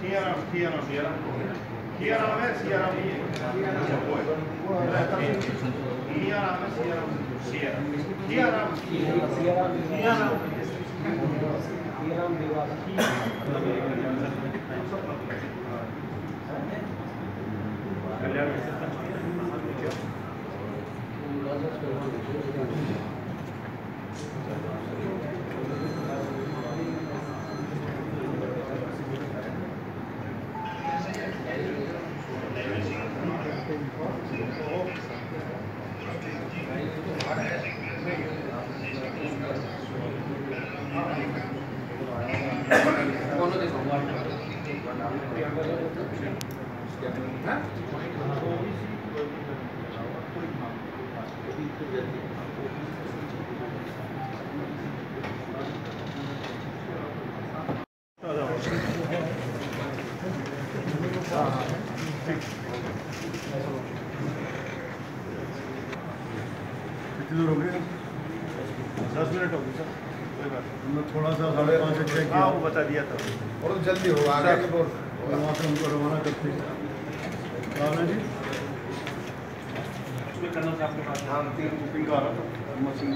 Here, here, here. Here vez, here. Here a vez, a. Here here a mí. Thank you. হ্যাঁ? दूर हो गई दस minute हो गई सर। कोई बात हमने थोड़ा सा साढ़े पाँच से चेक किया। हाँ वो बता दिया था। और जल्दी होगा आगे और वहाँ से हमको रवाना करते हैं। जी? हाँ तीन बुकिंग का आ रहा था। मशीन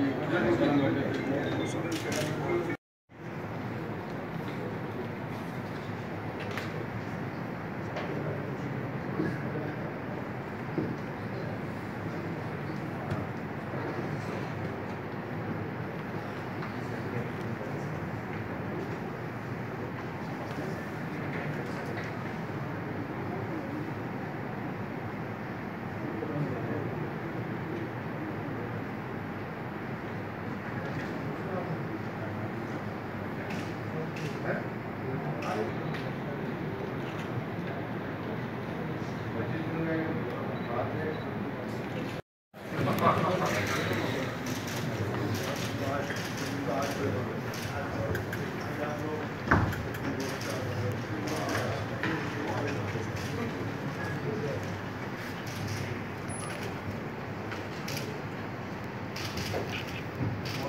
बहुत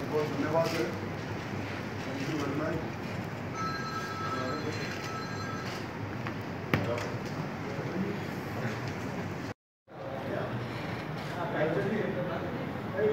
बहुत धन्यवाद थैंक यू वेरी मच